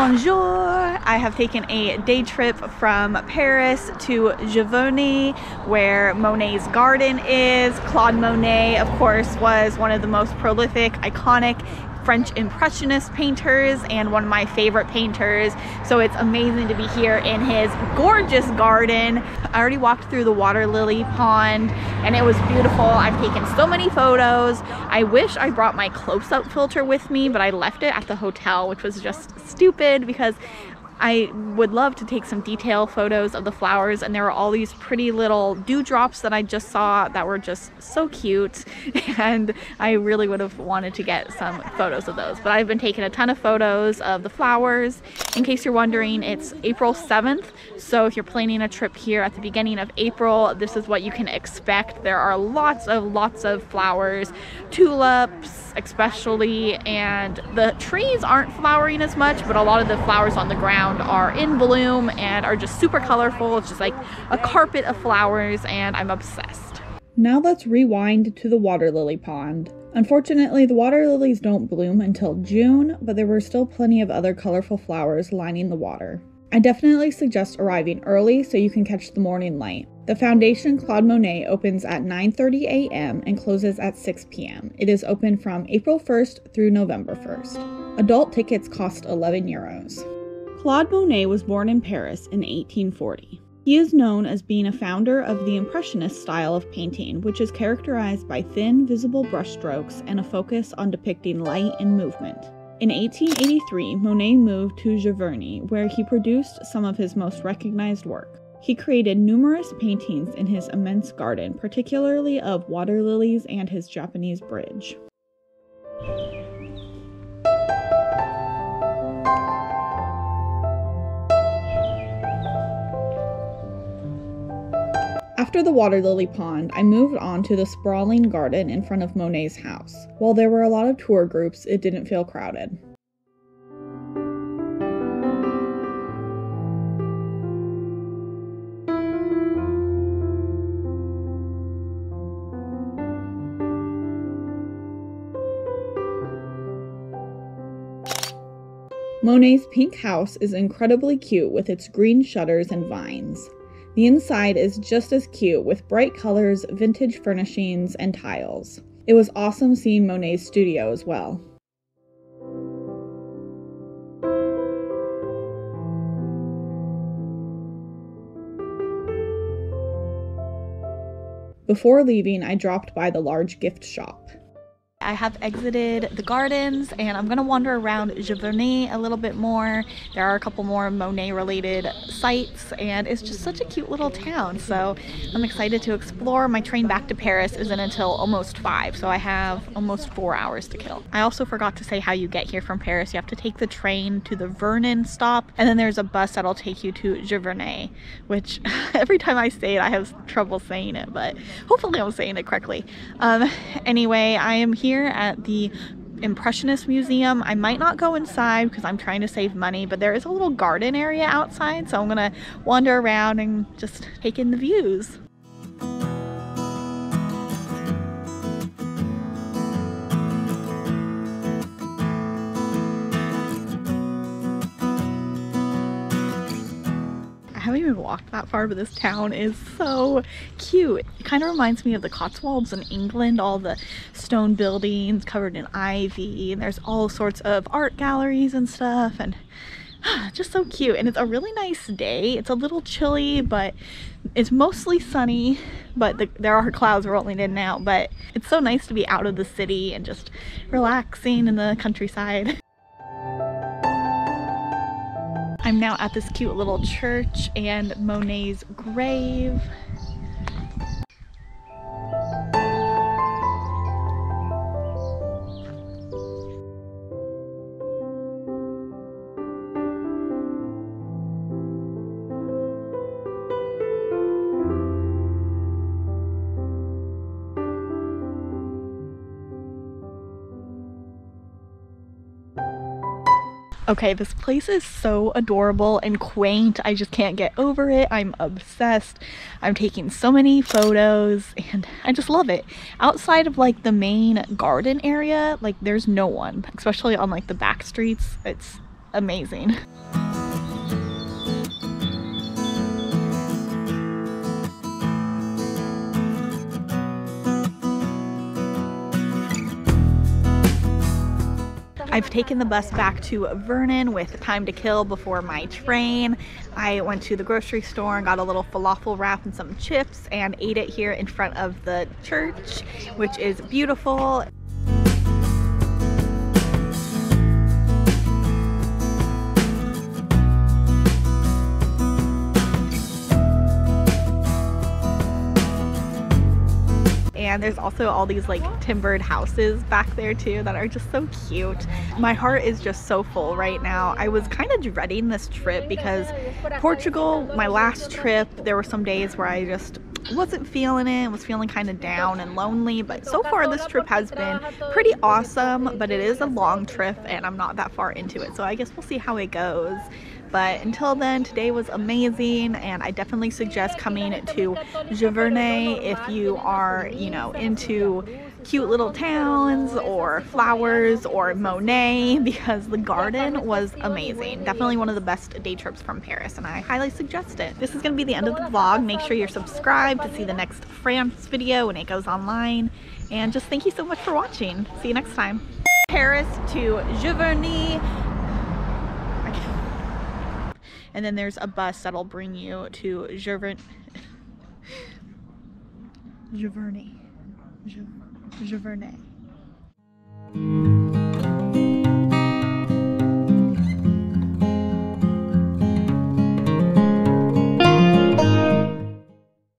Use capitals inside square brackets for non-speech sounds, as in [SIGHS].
Bonjour! I have taken a day trip from Paris to Giverny, where Monet's garden is. Claude Monet, of course, was one of the most prolific, iconic French Impressionist painters and one of my favorite painters. So it's amazing to be here in his gorgeous garden. I already walked through the water lily pond and it was beautiful. I've taken so many photos. I wish I brought my close-up filter with me, but I left it at the hotel, which was just stupid because I would love to take some detail photos of the flowers and there were all these pretty little dewdrops that I just saw that were just so cute [LAUGHS] and I really would have wanted to get some photos of those. But I've been taking a ton of photos of the flowers. In case you're wondering it's April 7th so if you're planning a trip here at the beginning of April this is what you can expect. There are lots of lots of flowers tulips especially and the trees aren't flowering as much but a lot of the flowers on the ground are in bloom and are just super colorful. It's just like a carpet of flowers and I'm obsessed. Now let's rewind to the water lily pond. Unfortunately, the water lilies don't bloom until June, but there were still plenty of other colorful flowers lining the water. I definitely suggest arriving early so you can catch the morning light. The Foundation Claude Monet opens at 9:30 a.m. and closes at 6 p.m. It is open from April 1st through November 1st. Adult tickets cost 11 euros. Claude Monet was born in Paris in 1840. He is known as being a founder of the Impressionist style of painting, which is characterized by thin, visible brushstrokes and a focus on depicting light and movement. In 1883, Monet moved to Giverny, where he produced some of his most recognized work. He created numerous paintings in his immense garden, particularly of water lilies and his Japanese bridge. After the water lily pond, I moved on to the sprawling garden in front of Monet's house. While there were a lot of tour groups, it didn't feel crowded. Monet's pink house is incredibly cute with its green shutters and vines. The inside is just as cute with bright colors, vintage furnishings, and tiles. It was awesome seeing Monet's studio as well. Before leaving, I dropped by the large gift shop. I have exited the gardens and I'm gonna wander around Giverny a little bit more. There are a couple more Monet related sites and it's just such a cute little town. So I'm excited to explore. My train back to Paris isn't until almost five, so I have almost four hours to kill. I also forgot to say how you get here from Paris. You have to take the train to the Vernon stop and then there's a bus that'll take you to Giverny, which [LAUGHS] every time I say it, I have trouble saying it, but hopefully I'm saying it correctly. Um, anyway, I am here here at the Impressionist Museum. I might not go inside because I'm trying to save money, but there is a little garden area outside, so I'm gonna wander around and just take in the views. Haven't even walked that far, but this town is so cute. It kind of reminds me of the Cotswolds in England, all the stone buildings covered in ivy, and there's all sorts of art galleries and stuff, and [SIGHS] just so cute. And it's a really nice day. It's a little chilly, but it's mostly sunny, but the, there are clouds rolling in now, but it's so nice to be out of the city and just relaxing in the countryside. [LAUGHS] I'm now at this cute little church and Monet's grave. Okay, this place is so adorable and quaint. I just can't get over it. I'm obsessed. I'm taking so many photos and [LAUGHS] I just love it. Outside of like the main garden area, like there's no one, especially on like the back streets. It's amazing. I've taken the bus back to Vernon with time to kill before my train. I went to the grocery store and got a little falafel wrap and some chips and ate it here in front of the church, which is beautiful. And there's also all these like timbered houses back there too that are just so cute. My heart is just so full right now. I was kind of dreading this trip because Portugal, my last trip, there were some days where I just wasn't feeling it, was feeling kind of down and lonely, but so far this trip has been pretty awesome, but it is a long trip and I'm not that far into it, so I guess we'll see how it goes. But until then, today was amazing, and I definitely suggest coming to Giverny if you are, you know, into cute little towns or flowers or Monet [LAUGHS] because the garden was amazing. Definitely one of the best day trips from Paris and I highly suggest it. This is going to be the end of the vlog. Make sure you're subscribed to see the next France video when it goes online. And just thank you so much for watching. See you next time. Paris to Giverny [SIGHS] and then there's a bus that'll bring you to [LAUGHS] Giverny. Giverny. Giverny.